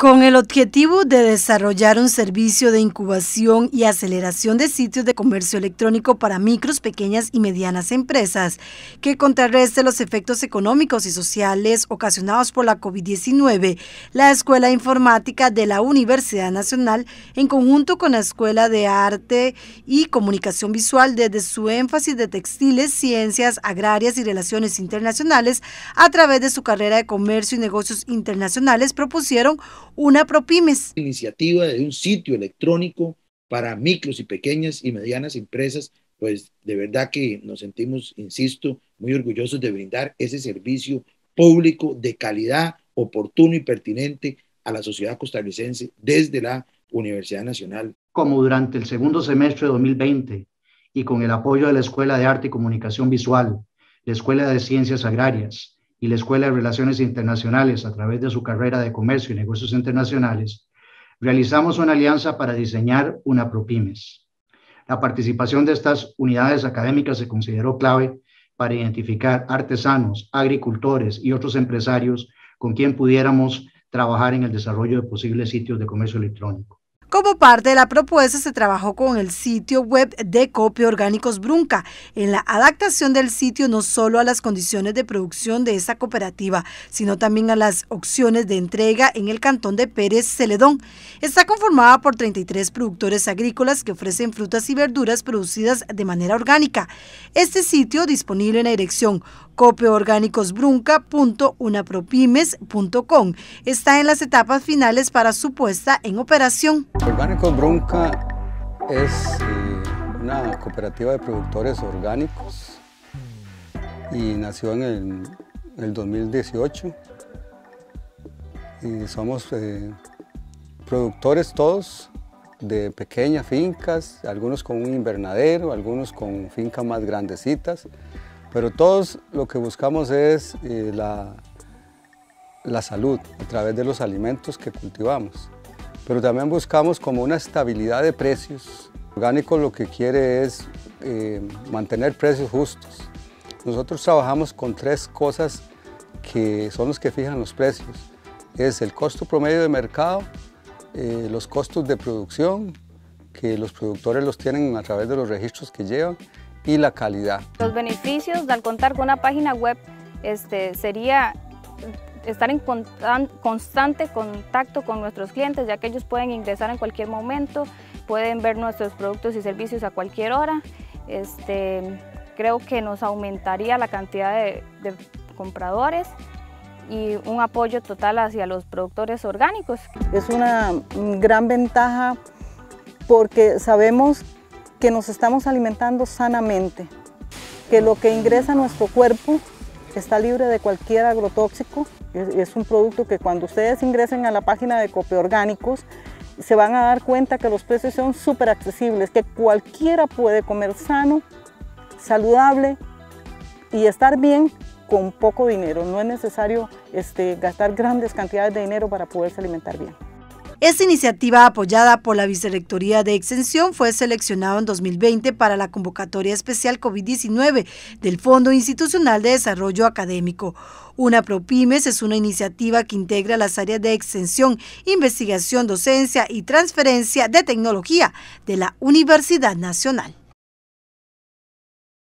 Con el objetivo de desarrollar un servicio de incubación y aceleración de sitios de comercio electrónico para micros, pequeñas y medianas empresas, que contrarreste los efectos económicos y sociales ocasionados por la COVID-19, la Escuela Informática de la Universidad Nacional, en conjunto con la Escuela de Arte y Comunicación Visual, desde su énfasis de textiles, ciencias agrarias y relaciones internacionales, a través de su carrera de comercio y negocios internacionales, propusieron una ProPymes. Iniciativa de un sitio electrónico para micros y pequeñas y medianas empresas, pues de verdad que nos sentimos, insisto, muy orgullosos de brindar ese servicio público de calidad, oportuno y pertinente a la sociedad costarricense desde la Universidad Nacional. Como durante el segundo semestre de 2020 y con el apoyo de la Escuela de Arte y Comunicación Visual, la Escuela de Ciencias Agrarias, y la Escuela de Relaciones Internacionales a través de su carrera de Comercio y Negocios Internacionales, realizamos una alianza para diseñar una ProPymes. La participación de estas unidades académicas se consideró clave para identificar artesanos, agricultores y otros empresarios con quien pudiéramos trabajar en el desarrollo de posibles sitios de comercio electrónico. Como parte de la propuesta se trabajó con el sitio web de Copio Orgánicos Brunca en la adaptación del sitio no solo a las condiciones de producción de esa cooperativa, sino también a las opciones de entrega en el cantón de Pérez Celedón. Está conformada por 33 productores agrícolas que ofrecen frutas y verduras producidas de manera orgánica. Este sitio disponible en la dirección copioorgánicosbrunca.unapropymes.com está en las etapas finales para su puesta en operación. Orgánicos Brunca es eh, una cooperativa de productores orgánicos y nació en el, 2018 y somos eh, productores todos de pequeñas fincas, algunos con un invernadero, algunos con fincas más grandecitas pero todos lo que buscamos es eh, la, la salud a través de los alimentos que cultivamos. Pero también buscamos como una estabilidad de precios. Orgánico lo que quiere es eh, mantener precios justos. Nosotros trabajamos con tres cosas que son los que fijan los precios. Es el costo promedio de mercado, eh, los costos de producción, que los productores los tienen a través de los registros que llevan, y la calidad. Los beneficios al contar con una página web este, sería estar en constante contacto con nuestros clientes, ya que ellos pueden ingresar en cualquier momento, pueden ver nuestros productos y servicios a cualquier hora. Este, creo que nos aumentaría la cantidad de, de compradores y un apoyo total hacia los productores orgánicos. Es una gran ventaja porque sabemos que nos estamos alimentando sanamente, que lo que ingresa a nuestro cuerpo está libre de cualquier agrotóxico. Es, un producto que cuando ustedes ingresen a la página de Copeorgánicos se van a dar cuenta que los precios son súper accesibles, que cualquiera puede comer sano, saludable y estar bien con poco dinero. No es necesario este, gastar grandes cantidades de dinero para poderse alimentar bien. Esta iniciativa apoyada por la Vicerrectoría de Extensión fue seleccionado en 2020 para la convocatoria especial COVID-19 del Fondo Institucional de Desarrollo Académico. Una ProPymes es una iniciativa que integra las áreas de extensión, investigación, docencia y transferencia de tecnología de la Universidad Nacional.